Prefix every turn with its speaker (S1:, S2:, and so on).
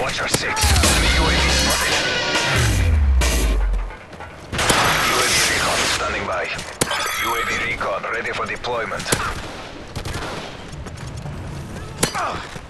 S1: Watch our 6. Enemy UAV spotted. UAV recon standing by. UAV recon ready for deployment. UAV